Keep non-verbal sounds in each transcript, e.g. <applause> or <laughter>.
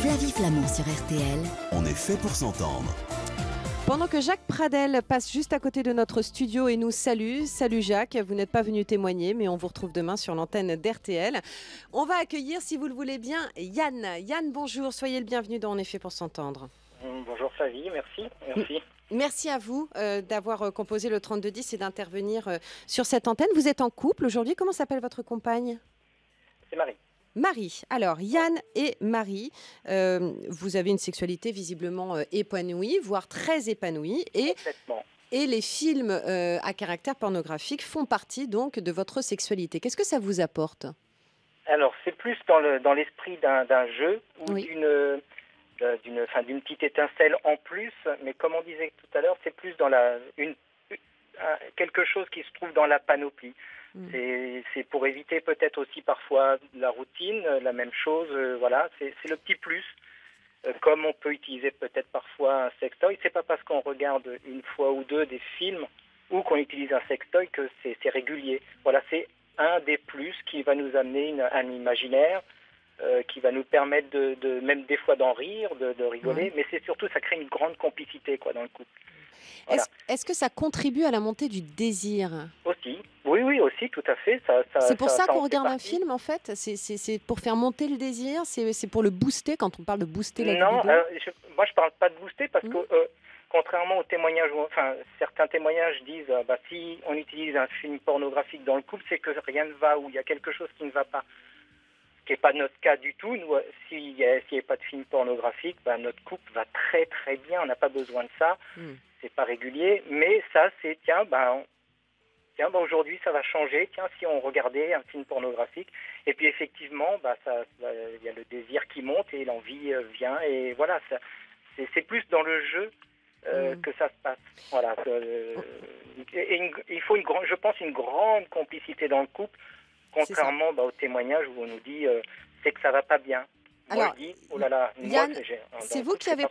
Flavie Flamand sur RTL. On est fait pour s'entendre. Pendant que Jacques Pradel passe juste à côté de notre studio et nous salue, salut Jacques, vous n'êtes pas venu témoigner, mais on vous retrouve demain sur l'antenne d'RTL. On va accueillir, si vous le voulez bien, Yann. Yann, bonjour, soyez le bienvenu dans On est fait pour s'entendre. Bonjour Flavie, merci. Merci. Merci à vous euh, d'avoir euh, composé le 3210 et d'intervenir euh, sur cette antenne. Vous êtes en couple aujourd'hui, comment s'appelle votre compagne? C'est Marie. Marie. Alors, Yann et Marie, euh, vous avez une sexualité visiblement euh, épanouie, voire très épanouie, et, les films euh, à caractère pornographique font partie donc de votre sexualité. Qu'est-ce que ça vous apporte? Alors, c'est plus dans le dans l'esprit d'un d'un jeu ou Oui. d'une d'une enfin, d'une petite étincelle en plus, mais comme on disait tout à l'heure, c'est plus dans la une un- quelque chose qui se trouve dans la panoplie. Mm. C'est pour éviter peut-être aussi parfois la routine, euh, la même chose. euh, voilà, c'est le petit plus. Euh, comme on peut utiliser peut-être parfois un sextoy, c'est pas parce qu'on regarde une fois ou deux des films ou qu'on utilise un sextoy que c'est régulier. Voilà, c'est un des plus qui va nous amener une- un imaginaire, euh, qui va nous permettre de, de- même des fois d'en rire, de, de rigoler, Ouais. mais c'est surtout ça crée une grande complicité quoi dans le couple. Voilà. Est-ce est-ce que ça contribue à la montée du désir? Aussi, oui, oui, aussi, tout à fait. Ça, ça- C'est pour ça, qu'on regarde un film en fait C'est- pour faire monter le désir C'est pour le booster quand on parle de booster la Non, euh, je, moi je parle pas de booster parce Mm. que euh, contrairement aux témoignages, enfin certains témoignages disent, euh, bah, si on utilise un film pornographique dans le couple, c'est que rien ne va ou il y a quelque chose qui ne va pas. Ce qui n'est pas notre cas du tout. Nous, s'il n'y a, pas de film pornographique, bah, notre couple va très très bien. On n'a pas besoin de ça. Mm. C'est pas régulier, mais ça c'est tiens, bah, on- tiens, bah, aujourd'hui ça va changer. Tiens, si on regardait un film pornographique, et puis effectivement, bah, ça, il y a le désir qui monte et l'envie euh, vient, et voilà, c'est, plus dans le jeu euh, Mm. que ça se passe. Voilà. euh, et une- il faut une grande, je pense, une grande complicité dans le couple, contrairement bah, au témoignage où on nous dit euh, c'est que ça va pas bien. Alors, oh là là, moi, Yann, c'est, vous qui avez.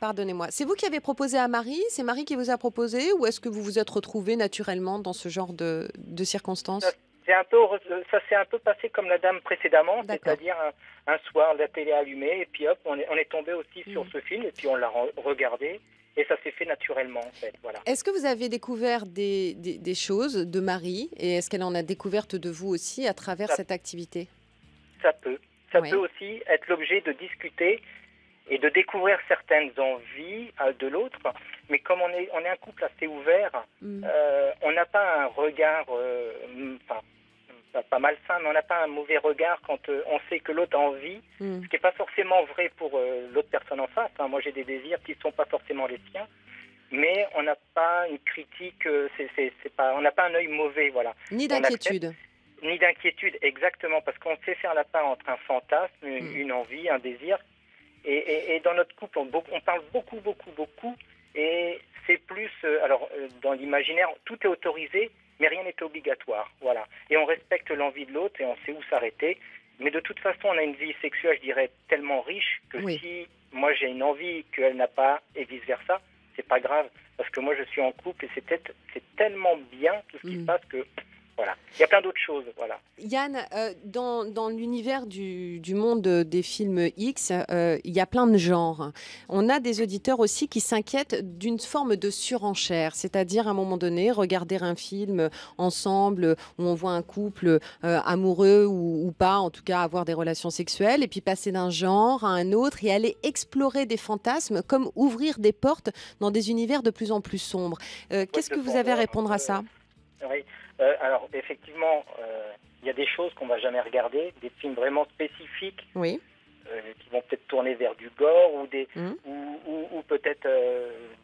Pardonnez-moi. C'est vous qui avez proposé à Marie C'est Marie qui vous a proposé Ou est-ce que vous vous êtes retrouvé naturellement dans ce genre de, de circonstances C'est un peu, ça s'est un peu passé comme la dame précédemment, c'est-à-dire un, un soir la télé allumée et puis hop, on est, on est tombé aussi sur Mhm. ce film et puis on l'a re- regardé et ça s'est fait naturellement en fait, voilà. Est-ce que vous avez découvert des, des- des choses de Marie Et est-ce qu'elle en a découvertes de vous aussi à travers Ça- cette activité? Ça peut, ça peut aussi être l'objet de discuter et de découvrir certaines envies euh, de l'autre, mais comme on est, on est un couple assez ouvert, Hmm. euh, on n'a pas un regard, euh, enfin, pas, pas malsain, mais on n'a pas un mauvais regard quand euh, on sait que l'autre a envie Hmm. ce qui n'est pas forcément vrai pour l'autre personne en face. hein. Moi, j'ai des désirs qui ne sont pas forcément les siens, mais on n'a pas une critique, c'est, c'est, c'est pas, on n'a pas un œil mauvais, voilà, Ni d'inquiétude. Ni d'inquiétude, exactement, parce qu'on sait faire la part entre un fantasme, une, Mm. une envie, un désir, et, et- et dans notre couple, on, parle beaucoup, beaucoup, beaucoup, et c'est plus, euh, alors, euh, dans l'imaginaire, tout est autorisé, mais rien n'est obligatoire, voilà, et on respecte l'envie de l'autre et on sait où s'arrêter. Mais de toute façon, on a une vie sexuelle, je dirais, tellement riche que Oui. si moi j'ai une envie qu'elle n'a pas, et vice versa, c'est pas grave, parce que moi je suis en couple et c'est tellement bien tout ce qui Mm. se passe que voilà. Il y a plein d'autres choses, voilà. Yann, euh, dans, dans l'univers du, du monde des films X, euh, il y a plein de genres. On a des auditeurs aussi qui s'inquiètent d'une forme de surenchère, c'est-à-dire à un moment donné, regarder un film ensemble où on voit un couple euh, amoureux ou, ou pas, en tout cas avoir des relations sexuelles, et puis passer d'un genre à un autre et aller explorer des fantasmes, comme ouvrir des portes dans des univers de plus en plus sombres. Qu'est-ce que vous avez à répondre à ça? Oui. Euh, alors, effectivement, euh, il y a des choses qu'on va jamais regarder, des films vraiment spécifiques Oui. euh, qui vont peut-être tourner vers du gore ou des Mhm. ou, ou- ou peut-être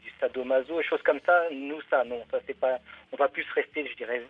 du sadomaso, et choses comme ça. Nous, ça, non, ça c'est pas. On va plus rester, je dirais,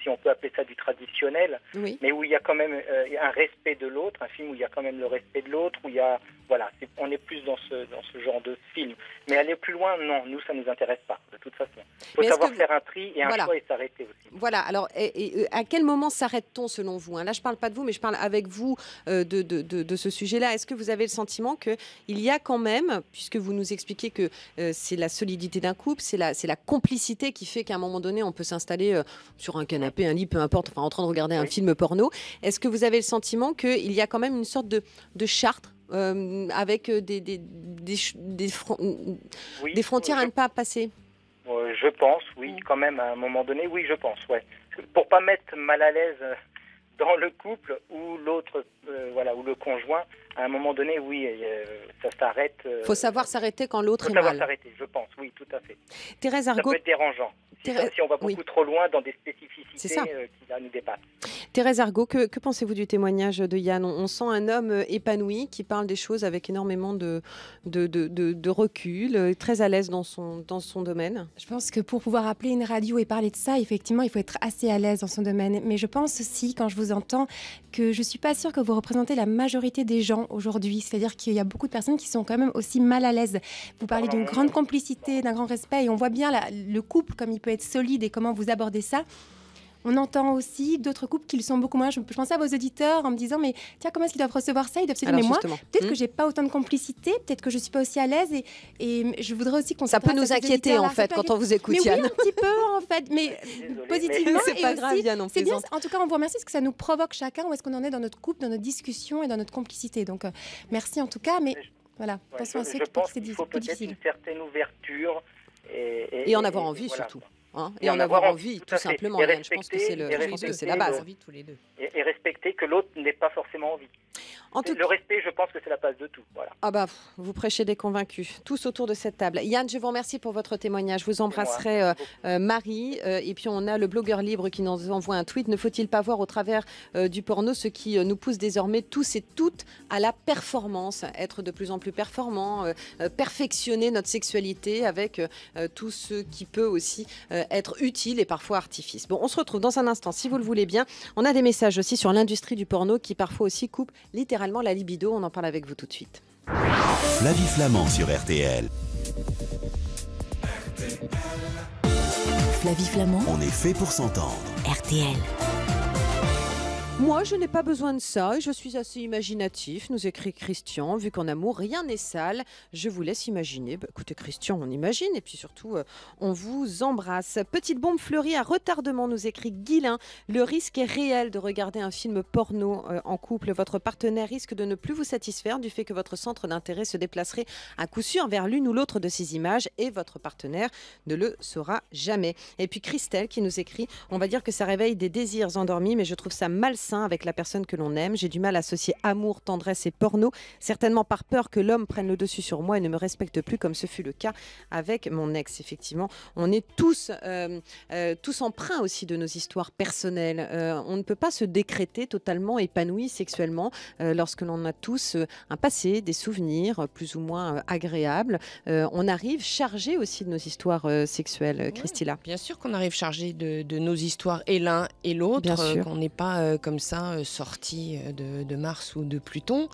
si on peut appeler ça du traditionnel, Oui. mais où il y a quand même un respect de l'autre, un film où il y a quand même le respect de l'autre, où il y a, voilà, on est plus dans ce dans ce genre de film. Mais aller plus loin, non, nous ça nous intéresse pas, de toute façon. Il faut Mais savoir que faire un tri et un Voilà. choix et s'arrêter aussi. Voilà, alors et- et, à quel moment s'arrête-t-on selon vous hein? Là, je ne parle pas de vous, mais je parle avec vous euh, de, de- de- de ce sujet-là. Est-ce que vous avez le sentiment qu'il y a quand même, puisque vous nous expliquez que euh, c'est la solidité d'un couple, c'est la, la complicité qui fait qu'à un moment donné, on peut s'installer euh, sur un canapé, un lit, peu importe, enfin, en train de regarder un film porno, est-ce que vous avez le sentiment qu'il y a quand même une sorte de, de charte euh, avec des, des, des, des fron- Oui, des frontières à ne pas passer? Je pense, oui, quand même, à un moment donné, oui, je pense, ouais. Pour pas mettre mal à l'aise euh, dans le couple ou l'autre, euh, voilà, ou le conjoint, à un moment donné, oui, euh, ça s'arrête. euh, Il faut savoir s'arrêter quand l'autre faut est savoir mal. s'arrêter, je pense, oui, tout à fait. Thérèse Ça Argot, peut être dérangeant. Si, Thérèse- ça- si on va beaucoup oui. trop loin dans des spécificités ça. euh, qui là, nous dépassent. Thérèse Argot, que, que pensez-vous du témoignage de Yann? On, on sent un homme euh, épanoui qui parle des choses avec énormément de, de, de, de- de recul, euh, très à l'aise dans son, dans son domaine. Je pense que pour pouvoir appeler une radio et parler de ça, effectivement, il faut être assez à l'aise dans son domaine. Mais je pense aussi, quand je vous entends, que je suis pas sûre que vous représentez la majorité des gens aujourd'hui. C'est-à-dire qu'il y a beaucoup de personnes qui sont quand même aussi mal à l'aise. Vous parlez d'une grande complicité, d'un grand respect, et on voit bien la- le couple comme il peut être solide et comment vous abordez ça. On entend aussi d'autres couples qui le sont beaucoup moins. Je, je pensais à vos auditeurs en me disant, mais tiens, comment est-ce qu'ils doivent recevoir ça? Ils doivent se dire, Alors mais moi, peut-être hmm, que j'ai pas autant de complicité, peut-être que je suis pas aussi à l'aise, et, et je voudrais aussi qu'on ça peut nous inquiéter en fait quand on vous écoute, mais oui, Yann. un petit peu en fait, mais <laughs> Désolé, positivement. C'est pas aussi, grave, Yann, on C'est bien. En tout cas, on vous remercie parce que ça nous provoque chacun où est-ce qu'on en est dans notre couple, dans notre discussion et dans notre complicité. Donc, euh, merci en tout cas. Mais Mais je- voilà, Ouais, attention à je, ceux je qui pensent pense que c'est qu'il faut peut-être difficile. une certaine ouverture. Et, Et en avoir envie voilà. surtout. Hein, Et et en avoir envie, tout simplement. Et Yann. Je pense que c'est le, respecter- et je pense que respecter c'est la base. le- tous les deux. Et, et respecter que l'autre n'ait pas forcément envie. En tout Le respect, je pense que c'est la base de tout. Voilà. Ah bah, vous prêchez des convaincus, tous autour de cette table. Yann, je vous remercie pour votre témoignage. Vous embrasserai euh, euh, Marie. euh, et puis on a le blogueur libre qui nous envoie un tweet. Ne faut-il pas voir au travers du porno ce qui nous pousse désormais tous et toutes à la performance, être de plus en plus performant, perfectionner notre sexualité avec tout ce qui peut aussi être utile et parfois artifice. Bon, on se retrouve dans un instant, si vous le voulez bien. On a des messages aussi sur l'industrie du porno qui parfois aussi coupe littéralement la libido. On en parle avec vous tout de suite. Flavie Flamand sur RTL. Flavie Flamand, On est fait pour s'entendre. RTL. Moi, je n'ai pas besoin de ça et je suis assez imaginatif, nous écrit Christian. Vu qu'en amour, rien n'est sale, je vous laisse imaginer. Bah, écoutez, Christian, on imagine et puis surtout, euh, on vous embrasse. Petite bombe fleurie à retardement, nous écrit Guilin. Le risque est réel de regarder un film porno euh, en couple. Votre partenaire risque de ne plus vous satisfaire du fait que votre centre d'intérêt se déplacerait à coup sûr vers l'une ou l'autre de ces images et votre partenaire ne le saura jamais. Et puis Christelle qui nous écrit on va dire que ça réveille des désirs endormis, mais je trouve ça malsain avec la personne que l'on aime. J'ai du mal à associer amour, tendresse et porno, certainement par peur que l'homme prenne le dessus sur moi et ne me respecte plus, comme ce fut le cas avec mon ex. Effectivement, on est tous, euh, euh, tous emprunts aussi de nos histoires personnelles. Euh, on ne peut pas se décréter totalement épanoui sexuellement lorsque l'on a tous un passé, des souvenirs plus ou moins agréables. On arrive chargé aussi de nos histoires sexuelles, Ouais. Christilla. Bien sûr qu'on arrive chargé de, de nos histoires et l'un et l'autre, Bien sûr. qu'on n'est pas euh, comme ça euh, sorti euh, de, de Mars ou de Pluton.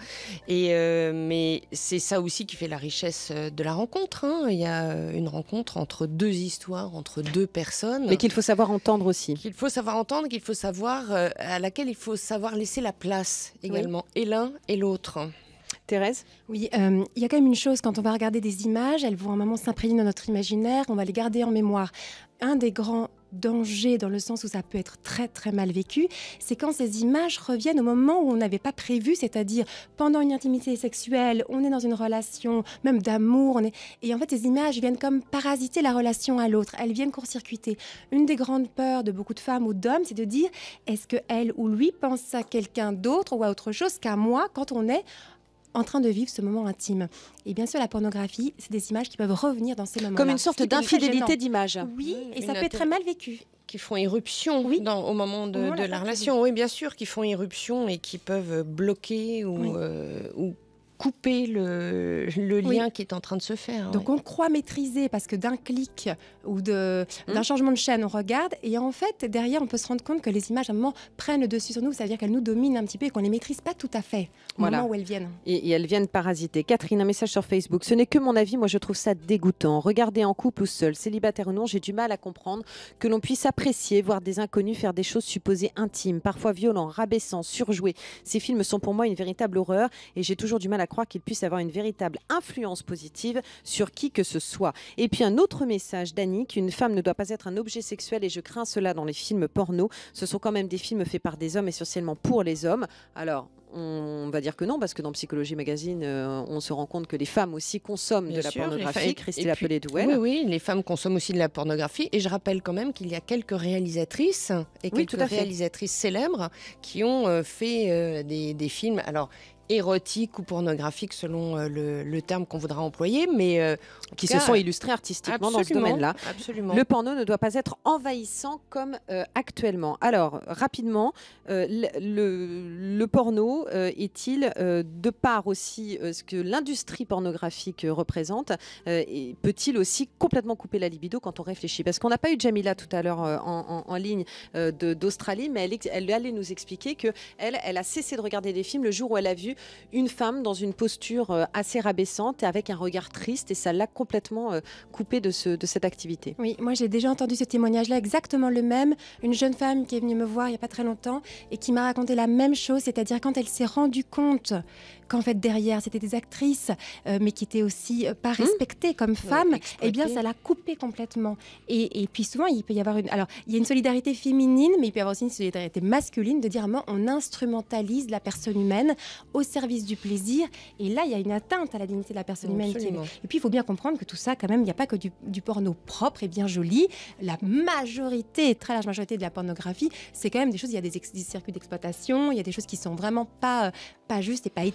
Et euh, mais c'est ça aussi qui fait la richesse de la rencontre. hein. Il y a une rencontre entre deux histoires, entre deux personnes. Mais qu'il faut savoir entendre aussi. qu'il faut savoir entendre, qu'il faut savoir, euh, à laquelle il faut savoir laisser la place également, et l'un et l'autre. Thérèse? Oui, euh, il y a quand même une chose, quand on va regarder des images, elles vont à un moment s'imprégner dans notre imaginaire, on va les garder en mémoire. Un des grands dangers, dans le sens où ça peut être très très mal vécu, c'est quand ces images reviennent au moment où on n'avait pas prévu, c'est-à-dire pendant une intimité sexuelle, on est dans une relation même d'amour, et en fait ces images viennent comme parasiter la relation à l'autre, elles viennent court-circuiter. Une des grandes peurs de beaucoup de femmes ou d'hommes, c'est de dire est-ce que elle ou lui pense à quelqu'un d'autre ou à autre chose qu'à moi quand on est en train de vivre ce moment intime. Et bien sûr, la pornographie, c'est des images qui peuvent revenir dans ces moments-là. Comme une sorte d'infidélité d'image. Oui, et Une ça peut être très mal vécu. Qui font éruption Oui. dans- au moment de, Au moment de de la relation. Oui, bien sûr, qui font éruption et qui peuvent bloquer ou, Oui. euh, ou couper le, le Oui. lien qui est en train de se faire. Donc ouais. on croit maîtriser parce que d'un clic ou de- d'un Hmm. changement de chaîne, on regarde et en fait, derrière, on peut se rendre compte que les images, à un moment, prennent le dessus sur nous. Ça veut dire qu'elles nous dominent un petit peu et qu'on les maîtrise pas tout à fait au Voilà. moment où elles viennent. Et, et elles viennent parasiter. Catherine, un message sur Facebook. Ce n'est que mon avis, moi je trouve ça dégoûtant. Regarder en couple ou seul, célibataire ou non, j'ai du mal à comprendre que l'on puisse apprécier, voir des inconnus faire des choses supposées intimes, parfois violents, rabaissants, surjoués. Ces films sont pour moi une véritable horreur et j'ai toujours du mal à croire qu'ils puissent avoir une véritable influence positive sur qui que ce soit. Et puis un autre message d'Annick, une femme ne doit pas être un objet sexuel et je crains cela dans les films porno. Ce sont quand même des films faits par des hommes essentiellement pour les hommes. Alors, on va dire que non, parce que dans Psychologie Magazine, euh, on se rend compte que les femmes aussi consomment Bien de la sûr, pornographie. et puis- Appelé-Douel. Oui, oui, les femmes consomment aussi de la pornographie. Et je rappelle quand même qu'il y a quelques réalisatrices et Oui, quelques réalisatrices célèbres qui ont euh, fait euh, des, des films. Alors, érotiques ou pornographiques selon euh, le, le terme qu'on voudra employer, mais euh, Qui se sont illustrés artistiquement dans ce domaine-là. Absolument. Le porno ne doit pas être envahissant comme euh, actuellement. Alors, rapidement, le, porno est-il, de part aussi ce que l'industrie pornographique représente, et peut-il aussi complètement couper la libido quand on réfléchit? Parce qu'on n'a pas eu Jamila tout à l'heure en, en- en ligne d'Australie, mais elle, allait nous expliquer que elle, elle a cessé de regarder des films le jour où elle a vu une femme dans une posture euh, assez rabaissante et avec un regard triste, et ça l'a complètement euh, coupée de, ce, de cette activité. Oui, moi j'ai déjà entendu ce témoignage-là, exactement le même. Une jeune femme qui est venue me voir il n'y a pas très longtemps et qui m'a raconté la même chose, c'est-à-dire quand elle s'est rendue compte qu'en fait derrière c'était des actrices, euh, mais qui étaient aussi euh, pas respectées comme femmes, eh bien ça l'a coupée complètement. Et, et puis souvent il peut y avoir une, alors il y a une solidarité féminine, mais il peut y avoir aussi une solidarité masculine de dire moi on instrumentalise la personne humaine au service du plaisir. Et là il y a une atteinte à la dignité de la personne humaine. qui est- Absolument. et puis, il faut bien comprendre que tout ça, quand même, il n'y a pas que du, du porno propre et bien joli. La majorité, très large majorité de la pornographie, c'est quand même des choses, il y a des circuits d'exploitation, il y a des choses qui sont vraiment pas, euh, pas justes et pas éthiques,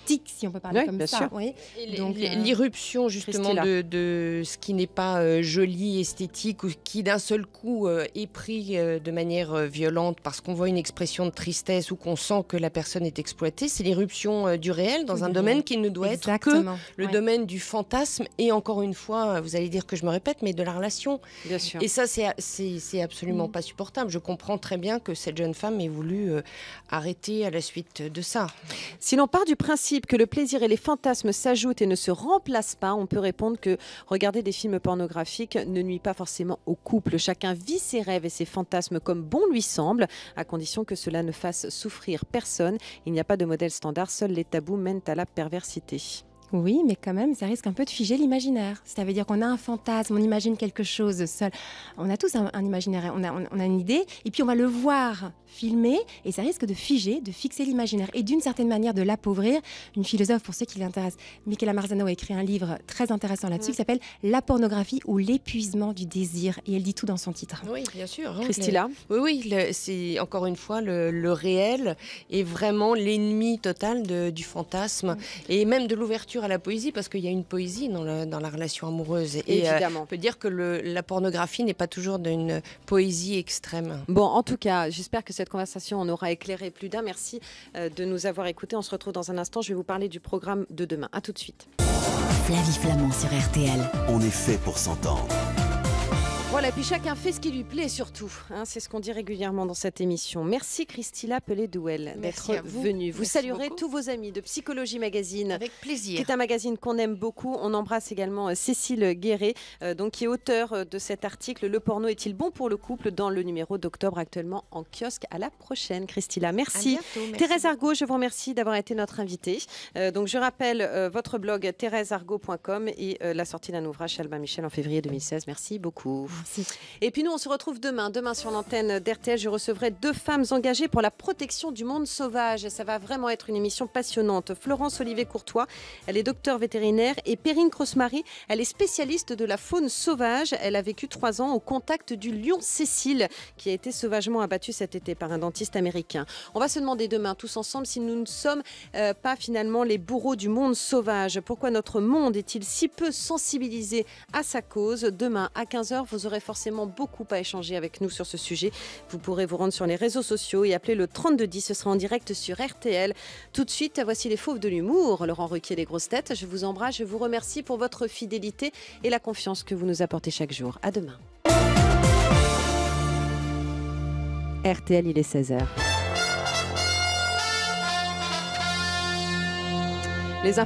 si on peut parler Oui, comme bien ça. sûr. oui. Et Donc, euh, L'irruption justement de, de ce qui n'est pas euh, joli, esthétique, ou qui d'un seul coup euh, est pris euh, de manière euh, violente parce qu'on voit une expression de tristesse ou qu'on sent que la personne est exploitée, c'est l'irruption euh, du réel dans Oui, un domaine qui ne doit être que le Ouais. domaine du fantasme et encore une fois, vous allez dire que je me répète, mais de la relation. Bien sûr. Et ça, c'est absolument Mm. pas supportable. Je comprends très bien que cette jeune femme ait voulu euh, arrêter à la suite de ça. Si l'on part du principe que le plaisir et les fantasmes s'ajoutent et ne se remplacent pas, on peut répondre que regarder des films pornographiques ne nuit pas forcément au couple. Chacun vit ses rêves et ses fantasmes comme bon lui semble, à condition que cela ne fasse souffrir personne. Il n'y a pas de modèle standard, seuls les tabous mènent à la perversité. Oui, mais quand même, ça risque un peu de figer l'imaginaire. Ça veut dire qu'on a un fantasme, on imagine quelque chose seul. On a tous un, un imaginaire, on a, on a une idée, et puis on va le voir filmer, et ça risque de figer, de fixer l'imaginaire, et d'une certaine manière de l'appauvrir. Une philosophe, pour ceux qui l'intéressent, Michela Marzano a écrit un livre très intéressant là-dessus Mm. qui s'appelle La pornographie ou l'épuisement du désir, et elle dit tout dans son titre. Oui, bien sûr. hein, Christilla Oui, oui, c'est encore une fois le, le réel est vraiment l'ennemi total de- du fantasme et même de l'ouverture à la poésie parce qu'il y a une poésie dans, le- dans la relation amoureuse. Et euh, Évidemment. on peut dire que le- la pornographie n'est pas toujours d'une poésie extrême. Bon, en tout cas, j'espère que cette conversation en aura éclairé plus d'un. Merci euh, de nous avoir écoutés. On se retrouve dans un instant. Je vais vous parler du programme de demain. À tout de suite. Flavie Flamand sur RTL. On est fait pour s'entendre. Voilà, puis chacun fait ce qui lui plaît surtout. hein, c'est ce qu'on dit régulièrement dans cette émission. Merci Christilla Pelé-Douel d'être à venue. Vous Merci saluerez beaucoup. tous vos amis de Psychologie Magazine. Avec qui plaisir. est un magazine qu'on aime beaucoup. On embrasse également euh, Cécile Guéret, euh, donc, qui est auteur euh, de cet article Le porno est-il bon pour le couple dans le numéro d'octobre actuellement en kiosque. À la prochaine, Christilla. À Merci. bientôt, merci Thérèse. Argot, je vous remercie d'avoir été notre invitée. Euh, donc je rappelle euh, votre blog thérèseargot.com et la sortie d'un ouvrage chez Albin Michel en février 2016. Merci beaucoup. Et puis nous, on se retrouve demain. Demain sur l'antenne d'RTL, je recevrai deux femmes engagées pour la protection du monde sauvage. Ça va vraiment être une émission passionnante. Florence Olivier Courtois, elle est docteur vétérinaire, et Perrine Crossmarie, elle est spécialiste de la faune sauvage. Elle a vécu trois ans au contact du lion Cécile, qui a été sauvagement abattu cet été par un dentiste américain. On va se demander demain, tous ensemble, si nous ne sommes euh, pas finalement les bourreaux du monde sauvage. Pourquoi notre monde est-il si peu sensibilisé à sa cause? Demain à 15h, vous aurez forcément beaucoup à échanger avec nous sur ce sujet. Vous pourrez vous rendre sur les réseaux sociaux et appeler le 3210. Ce sera en direct sur RTL. Tout de suite, voici les fauves de l'humour. Laurent Ruquier, les grosses têtes. Je vous embrasse. Je vous remercie pour votre fidélité et la confiance que vous nous apportez chaque jour. À demain. RTL, il est 16h. Les